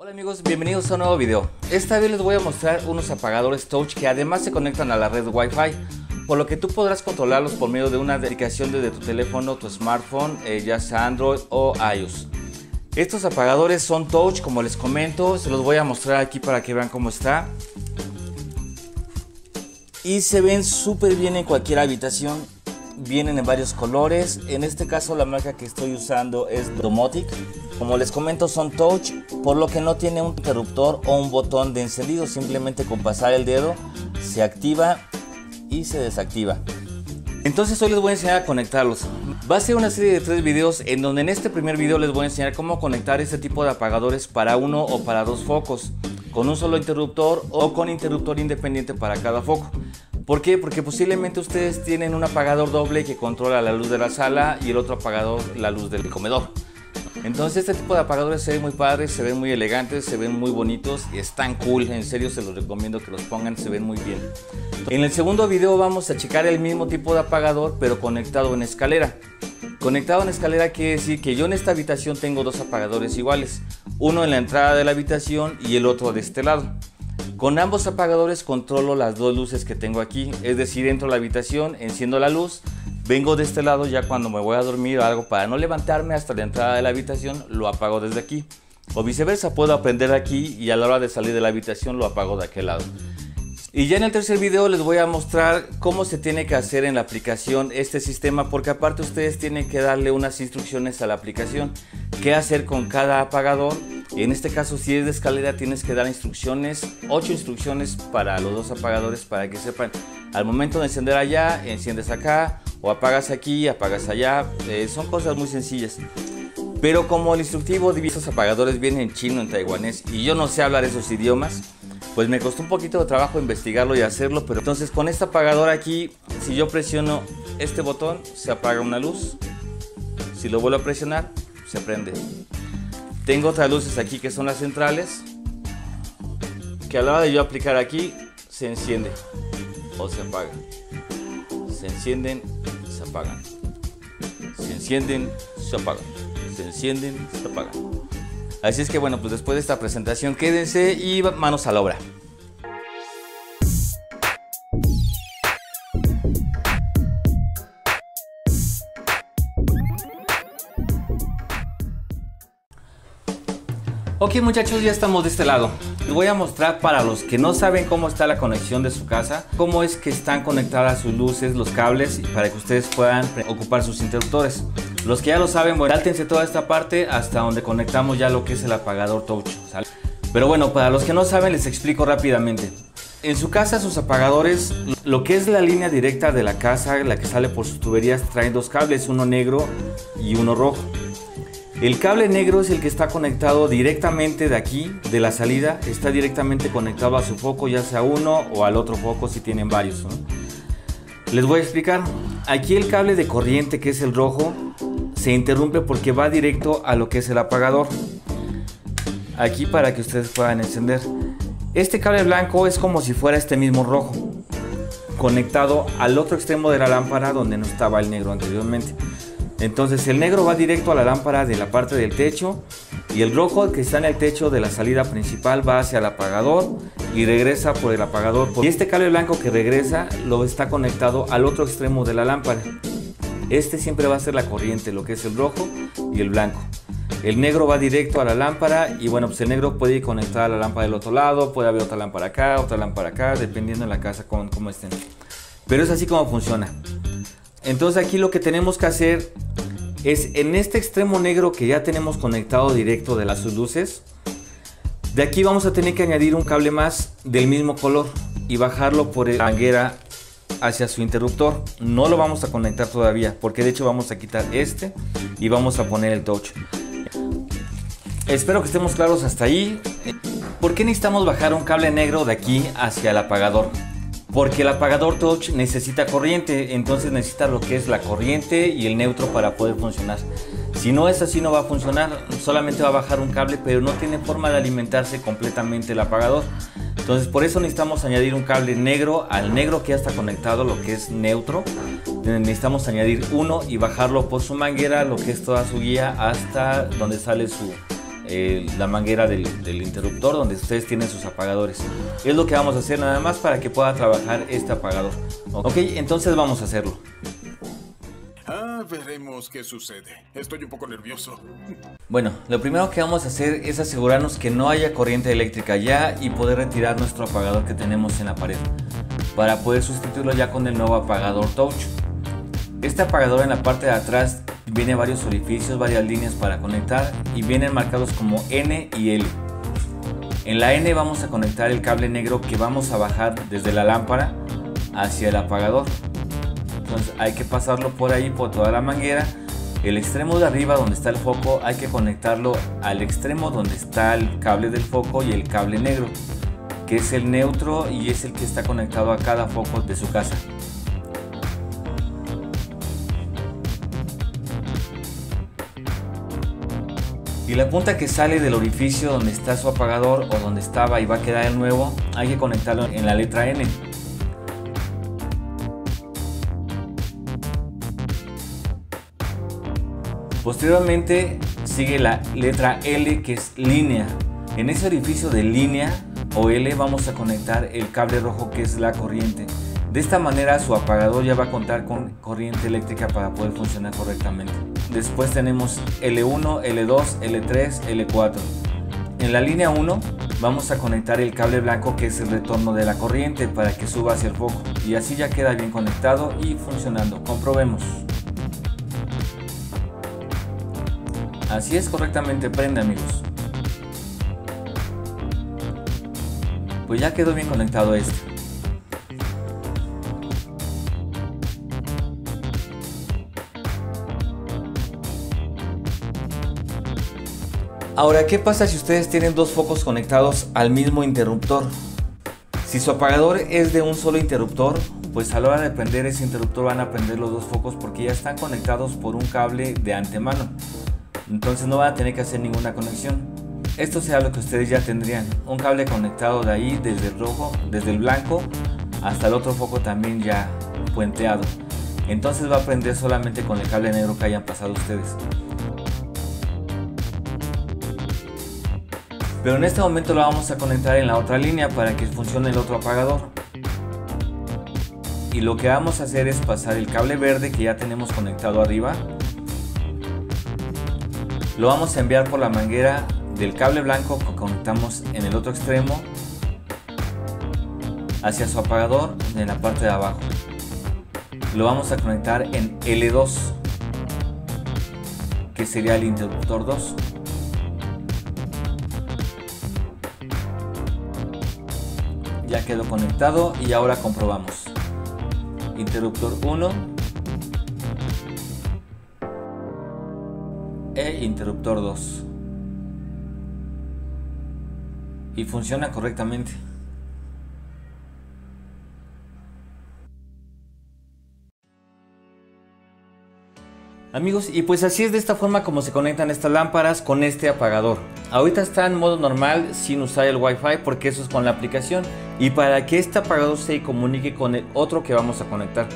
Hola amigos, bienvenidos a un nuevo video. Esta vez les voy a mostrar unos apagadores touch que además se conectan a la red Wi-Fi, por lo que tú podrás controlarlos por medio de una aplicación desde tu teléfono, tu smartphone, eh, ya sea Android o iOS. Estos apagadores son touch, como les comento, se los voy a mostrar aquí para que vean cómo está. Y se ven súper bien en cualquier habitación, vienen en varios colores. En este caso la marca que estoy usando es Domotic. Como les comento son touch, por lo que no tiene un interruptor o un botón de encendido, simplemente con pasar el dedo se activa y se desactiva. Entonces hoy les voy a enseñar a conectarlos. Va a ser una serie de tres videos en donde en este primer video les voy a enseñar cómo conectar este tipo de apagadores para uno o para dos focos, con un solo interruptor o con interruptor independiente para cada foco. ¿Por qué? Porque posiblemente ustedes tienen un apagador doble que controla la luz de la sala y el otro apagador la luz del comedor. Entonces este tipo de apagadores se ven muy padres, se ven muy elegantes, se ven muy bonitos y están cool. En serio se los recomiendo que los pongan, se ven muy bien. En el segundo video vamos a checar el mismo tipo de apagador pero conectado en escalera. Conectado en escalera quiere decir que yo en esta habitación tengo dos apagadores iguales. Uno en la entrada de la habitación y el otro de este lado. Con ambos apagadores controlo las dos luces que tengo aquí, es decir, entro a la habitación, enciendo la luz, vengo de este lado ya cuando me voy a dormir o algo para no levantarme hasta la entrada de la habitación, lo apago desde aquí. O viceversa, puedo aprender aquí y a la hora de salir de la habitación lo apago de aquel lado. Y ya en el tercer video les voy a mostrar cómo se tiene que hacer en la aplicación este sistema porque aparte ustedes tienen que darle unas instrucciones a la aplicación qué hacer con cada apagador en este caso si es de escalera tienes que dar instrucciones 8 instrucciones para los dos apagadores para que sepan al momento de encender allá enciendes acá o apagas aquí apagas allá eh, son cosas muy sencillas pero como el instructivo de estos apagadores viene en chino en taiwanés y yo no sé hablar esos idiomas pues me costó un poquito de trabajo investigarlo y hacerlo, pero entonces con este apagador aquí, si yo presiono este botón, se apaga una luz. Si lo vuelvo a presionar, se prende. Tengo otras luces aquí que son las centrales, que a la hora de yo aplicar aquí, se enciende o se apaga. Se encienden, se apagan. Se encienden, se apagan. Se encienden, se apagan. Así es que bueno, pues después de esta presentación quédense y manos a la obra. Ok muchachos, ya estamos de este lado. Les voy a mostrar para los que no saben cómo está la conexión de su casa, cómo es que están conectadas sus luces, los cables, para que ustedes puedan ocupar sus interruptores. Los que ya lo saben, bueno, sáltense toda esta parte hasta donde conectamos ya lo que es el apagador touch. Pero bueno, para los que no saben les explico rápidamente. En su casa sus apagadores, lo que es la línea directa de la casa, la que sale por sus tuberías, traen dos cables, uno negro y uno rojo. El cable negro es el que está conectado directamente de aquí, de la salida, está directamente conectado a su foco, ya sea uno o al otro foco si tienen varios. Les voy a explicar. Aquí el cable de corriente que es el rojo se interrumpe porque va directo a lo que es el apagador. Aquí para que ustedes puedan encender. Este cable blanco es como si fuera este mismo rojo, conectado al otro extremo de la lámpara donde no estaba el negro anteriormente. Entonces el negro va directo a la lámpara de la parte del techo y el rojo que está en el techo de la salida principal va hacia el apagador y regresa por el apagador. Y este cable blanco que regresa lo está conectado al otro extremo de la lámpara. Este siempre va a ser la corriente, lo que es el rojo y el blanco. El negro va directo a la lámpara y bueno, pues el negro puede ir conectar a la lámpara del otro lado, puede haber otra lámpara acá, otra lámpara acá, dependiendo de la casa como, como estén. Pero es así como funciona. Entonces aquí lo que tenemos que hacer es en este extremo negro que ya tenemos conectado directo de las luces, de aquí vamos a tener que añadir un cable más del mismo color y bajarlo por la manguera hacia su interruptor. No lo vamos a conectar todavía porque de hecho vamos a quitar este y vamos a poner el touch. Espero que estemos claros hasta ahí. ¿Por qué necesitamos bajar un cable negro de aquí hacia el apagador? Porque el apagador touch necesita corriente, entonces necesita lo que es la corriente y el neutro para poder funcionar. Si no es así no va a funcionar, solamente va a bajar un cable, pero no tiene forma de alimentarse completamente el apagador. Entonces por eso necesitamos añadir un cable negro al negro que ya está conectado, lo que es neutro. Necesitamos añadir uno y bajarlo por su manguera, lo que es toda su guía, hasta donde sale su eh, la manguera del, interruptor donde ustedes tienen sus apagadores. Es lo que vamos a hacer nada más para que pueda trabajar este apagador. Ok, entonces vamos a hacerlo. Ah, veremos qué sucede. Estoy un poco nervioso. Bueno, lo primero que vamos a hacer es asegurarnos que no haya corriente eléctrica ya y poder retirar nuestro apagador que tenemos en la pared para poder sustituirlo ya con el nuevo apagador touch. Este apagador en la parte de atrás viene varios orificios, varias líneas para conectar y vienen marcados como N y L. En la N vamos a conectar el cable negro que vamos a bajar desde la lámpara hacia el apagador. Entonces hay que pasarlo por ahí por toda la manguera. El extremo de arriba donde está el foco hay que conectarlo al extremo donde está el cable del foco y el cable negro, que es el neutro y es el que está conectado a cada foco de su casa. Y la punta que sale del orificio donde está su apagador o donde estaba y va a quedar el nuevo, hay que conectarlo en la letra N. Posteriormente sigue la letra L que es línea. En ese orificio de línea o L vamos a conectar el cable rojo que es la corriente. De esta manera su apagador ya va a contar con corriente eléctrica para poder funcionar correctamente. Después tenemos L1, L2, L3, L4. En la línea 1 vamos a conectar el cable blanco que es el retorno de la corriente para que suba hacia el foco y así ya queda bien conectado y funcionando. Comprobemos. Así es correctamente prende amigos. Pues ya quedó bien conectado este. Ahora, ¿qué pasa si ustedes tienen dos focos conectados al mismo interruptor? Si su apagador es de un solo interruptor, pues a la hora de prender ese interruptor van a prender los dos focos porque ya están conectados por un cable de antemano. Entonces no van a tener que hacer ninguna conexión. Esto sea lo que ustedes ya tendrían. Un cable conectado de ahí desde el rojo, desde el blanco hasta el otro foco también ya puenteado. Entonces va a prender solamente con el cable negro que hayan pasado ustedes. Pero en este momento lo vamos a conectar en la otra línea para que funcione el otro apagador. Y lo que vamos a hacer es pasar el cable verde que ya tenemos conectado arriba. Lo vamos a enviar por la manguera del cable blanco que conectamos en el otro extremo hacia su apagador en la parte de abajo. Lo vamos a conectar en L2 que sería el interruptor 2. Ya quedó conectado y ahora comprobamos. Interruptor 1 e interruptor 2 y funciona correctamente Amigos, y pues así es de esta forma como se conectan estas lámparas con este apagador. Ahorita está en modo normal sin usar el Wi-Fi porque eso es con la aplicación y para que este apagador se comunique con el otro que vamos a conectar.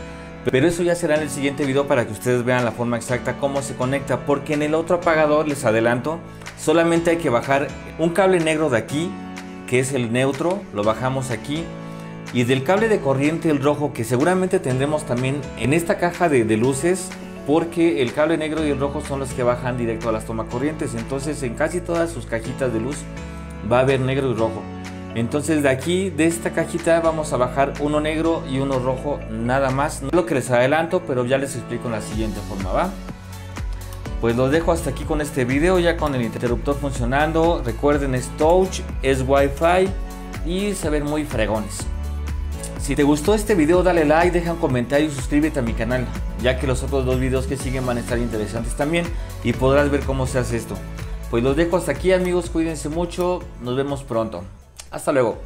Pero eso ya será en el siguiente video para que ustedes vean la forma exacta cómo se conecta porque en el otro apagador, les adelanto, solamente hay que bajar un cable negro de aquí que es el neutro, lo bajamos aquí y del cable de corriente el rojo que seguramente tendremos también en esta caja de, de luces porque el cable negro y el rojo son los que bajan directo a las tomacorrientes. Entonces en casi todas sus cajitas de luz va a haber negro y rojo. Entonces de aquí, de esta cajita, vamos a bajar uno negro y uno rojo nada más. No es lo que les adelanto, pero ya les explico en la siguiente forma, ¿va? Pues los dejo hasta aquí con este video, ya con el interruptor funcionando. Recuerden, es touch, es wifi y se ven muy fregones. Si te gustó este video dale like, deja un comentario y suscríbete a mi canal, ya que los otros dos videos que siguen van a estar interesantes también y podrás ver cómo se hace esto. Pues los dejo hasta aquí amigos, cuídense mucho, nos vemos pronto. Hasta luego.